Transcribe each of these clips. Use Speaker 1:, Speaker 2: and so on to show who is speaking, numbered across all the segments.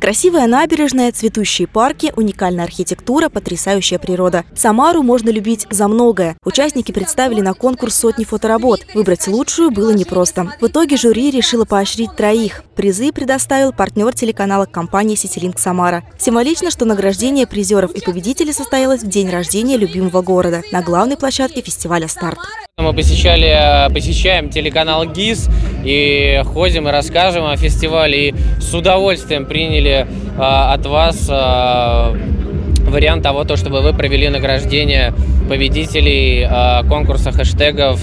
Speaker 1: Красивая набережная, цветущие парки, уникальная архитектура, потрясающая природа. Самару можно любить за многое. Участники представили на конкурс сотни фоторабот. Выбрать лучшую было непросто. В итоге жюри решило поощрить троих. Призы предоставил партнер телеканала компании «Ситилинк Самара». Символично, что награждение призеров и победителей состоялось в день рождения любимого города на главной площадке фестиваля «Старт».
Speaker 2: Мы посещали, посещаем телеканал ГИС и ходим и расскажем о фестивале. И с удовольствием приняли а, от вас а, вариант того, то, чтобы вы провели награждение победителей а, конкурса хэштегов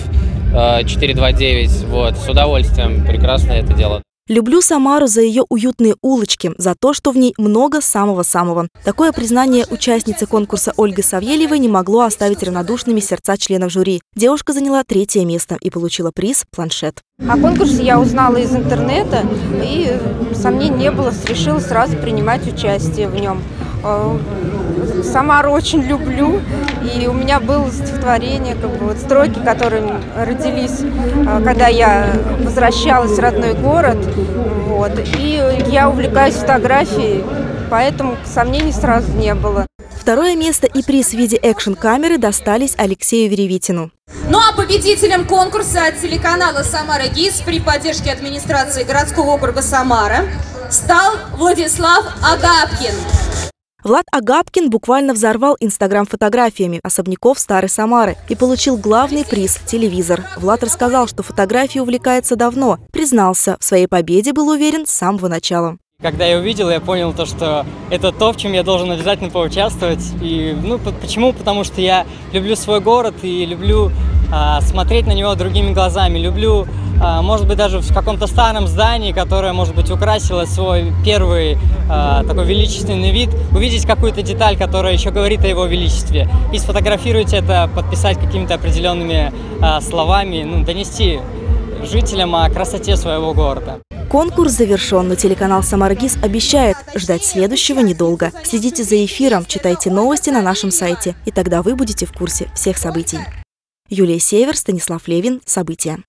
Speaker 2: а, 429. Вот, с удовольствием прекрасно это дело.
Speaker 1: Люблю Самару за ее уютные улочки, за то, что в ней много самого-самого. Такое признание участницы конкурса Ольги Савельевой не могло оставить равнодушными сердца членов жюри. Девушка заняла третье место и получила приз – планшет.
Speaker 3: О конкурсе я узнала из интернета, и сомнений не было, решила сразу принимать участие в нем. Самару очень люблю, и у меня было стихотворение, как бы вот строки, которые родились, э, когда я возвращалась в родной город. Вот. И я увлекаюсь фотографией, поэтому сомнений сразу не было.
Speaker 1: Второе место и приз в виде экшн-камеры достались Алексею Веревитину.
Speaker 4: Ну а победителем конкурса от телеканала «Самара ГИС» при поддержке администрации городского округа Самара стал Владислав Агапкин.
Speaker 1: Влад Агапкин буквально взорвал Инстаграм фотографиями особняков Старой Самары и получил главный приз – телевизор. Влад рассказал, что фотографией увлекается давно. Признался, в своей победе был уверен с самого начала.
Speaker 5: Когда я увидел, я понял то, что это то, в чем я должен обязательно поучаствовать. И, ну, почему? Потому что я люблю свой город и люблю а, смотреть на него другими глазами. Люблю, может быть, даже в каком-то старом здании, которое, может быть, украсило свой первый а, такой величественный вид, увидеть какую-то деталь, которая еще говорит о его величестве, и сфотографировать это, подписать какими-то определенными а, словами, ну, донести жителям о красоте своего города.
Speaker 1: Конкурс завершен, но телеканал «Самаргиз» обещает ждать следующего недолго. Следите за эфиром, читайте новости на нашем сайте, и тогда вы будете в курсе всех событий. Юлия Север, Станислав Левин. События.